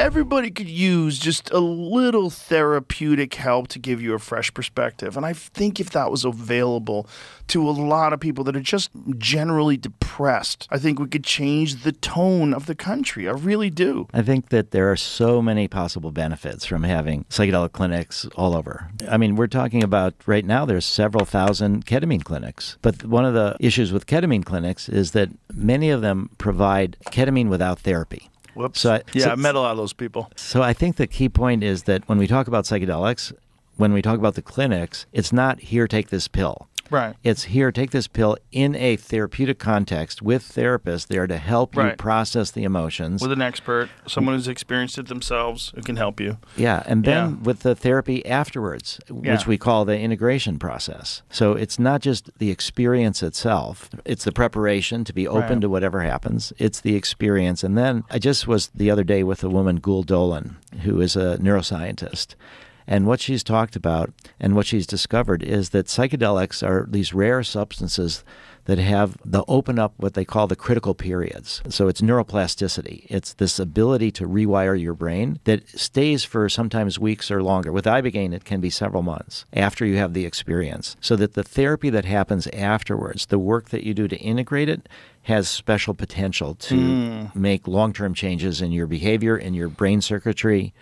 everybody could use just a little therapeutic help to give you a fresh perspective. And I think if that was available to a lot of people that are just generally depressed, I think we could change the tone of the country. I really do. I think that there are so many possible benefits from having psychedelic clinics all over. I mean, we're talking about right now there's several thousand ketamine clinics. But one of the issues with ketamine clinics is that many of them provide ketamine without therapy. Whoops. So I, yeah, so, I met a lot of those people. So I think the key point is that when we talk about psychedelics, when we talk about the clinics, it's not here, take this pill. Right. It's here, take this pill in a therapeutic context with therapists there to help right. you process the emotions. With an expert, someone who's experienced it themselves who can help you. Yeah. And then yeah. with the therapy afterwards, which yeah. we call the integration process. So it's not just the experience itself, it's the preparation to be open right. to whatever happens, it's the experience. And then I just was the other day with a woman, Gül Dölen, who is a neuroscientist. And what she's talked about and what she's discovered is that psychedelics are these rare substances that have the open up what they call the critical periods. So it's neuroplasticity. It's this ability to rewire your brain that stays for sometimes weeks or longer. With ibogaine, it can be several months after you have the experience. So that the therapy that happens afterwards, the work that you do to integrate it, has special potential to mm. make long term changes in your behavior, in your brain circuitry,